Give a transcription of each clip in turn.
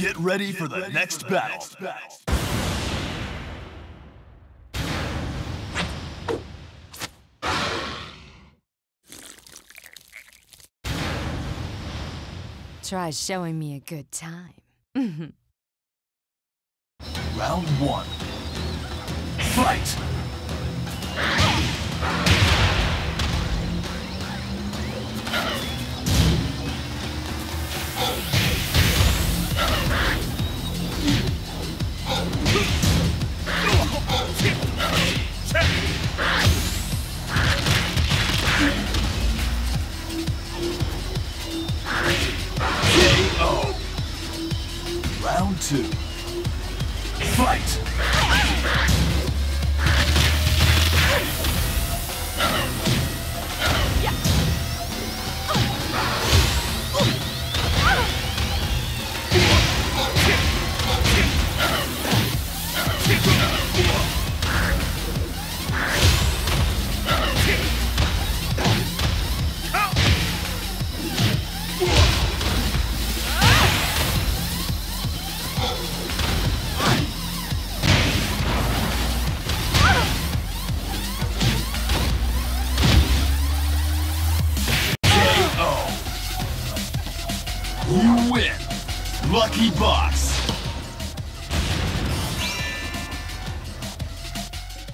Get ready for the next battle. Try showing me a good time. Round one. Fight! Two.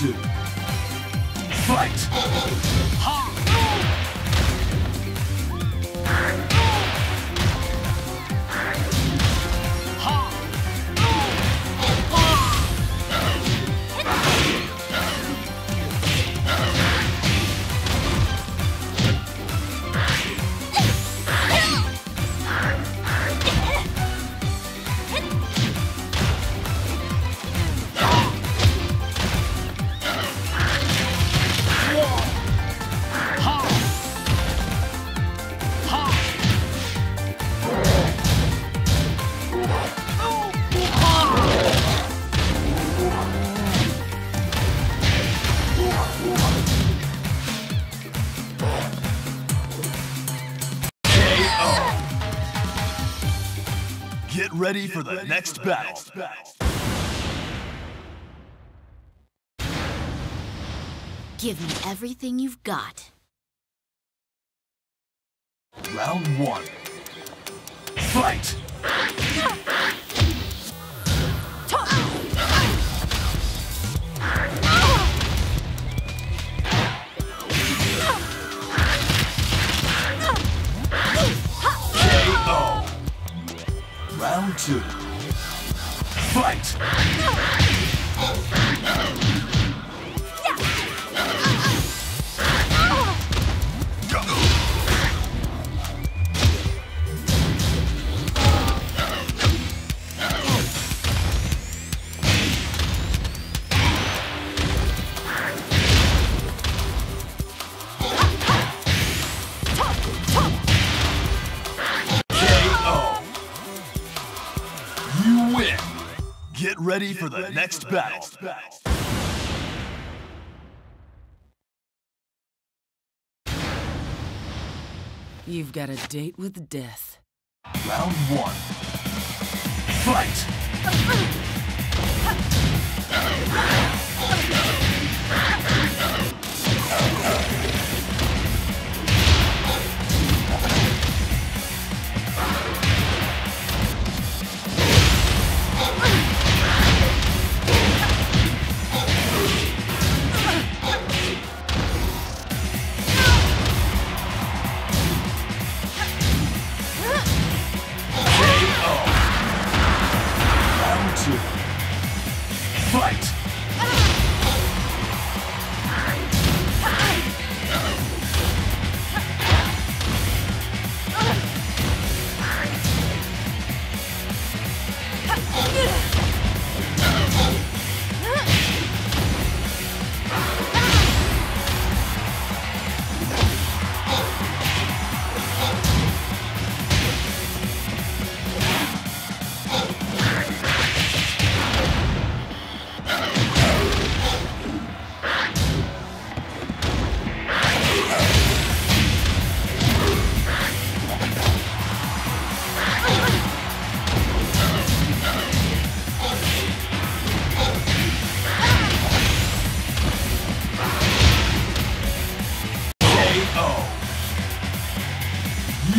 Two. Fight! Get ready for the next battle. Give me everything you've got. Round one. Fight! Round two. Fight! Get ready for the next battle. You've got a date with death. Round one. Fight!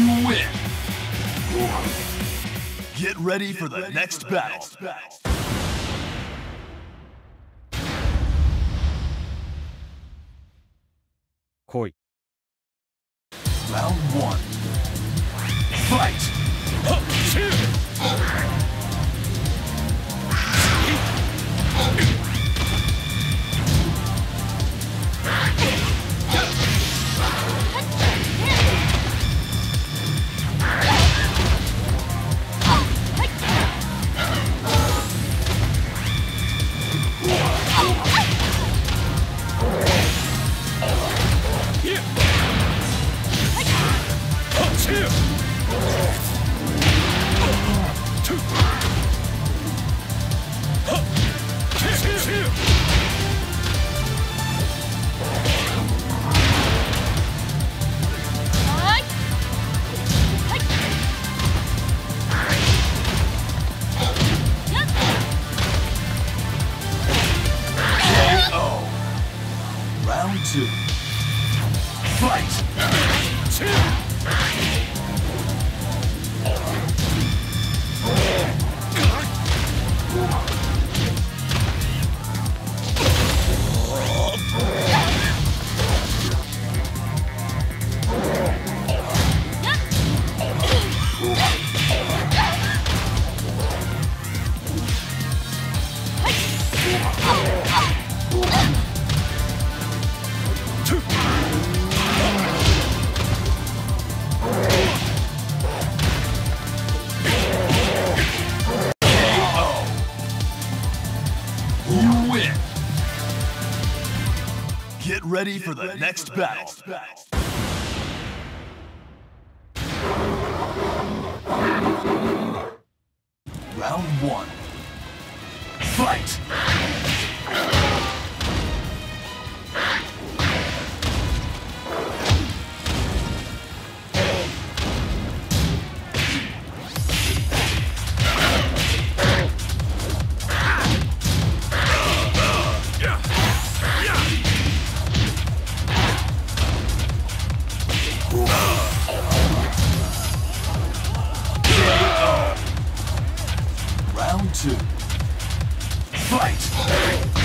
win. Get ready for the, next, battle. next battle. Koi. Round one. Fight! Round for the next battle. Round one. Fight! Round two. Fight!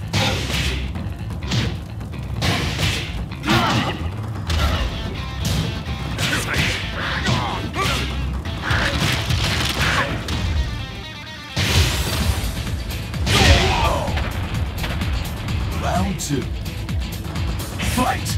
Round two. Fight!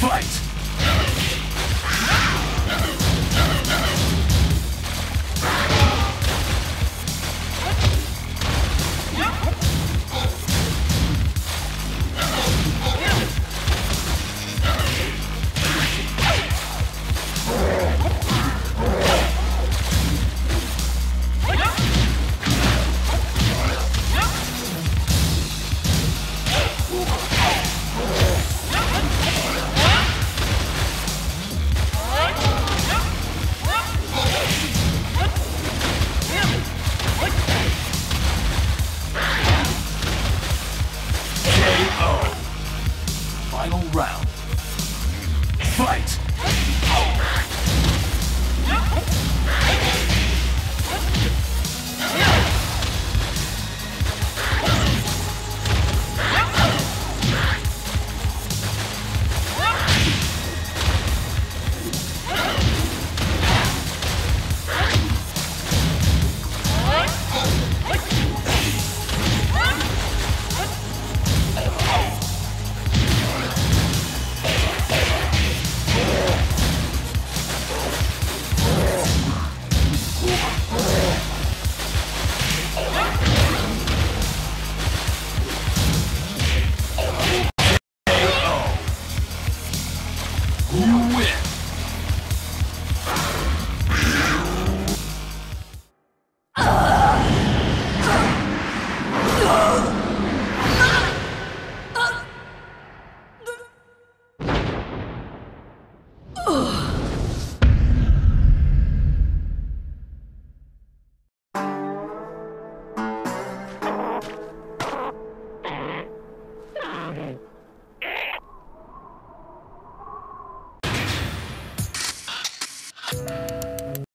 Fight!